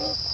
Oh.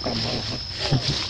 Gracias.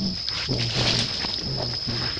Thank you.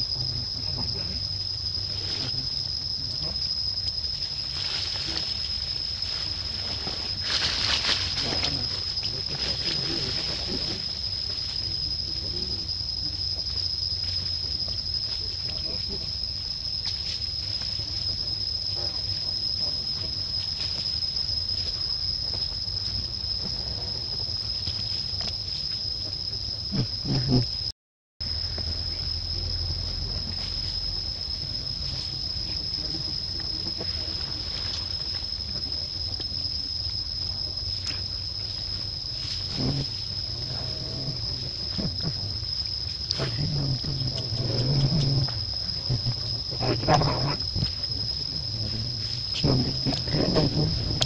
schon richtig verändern.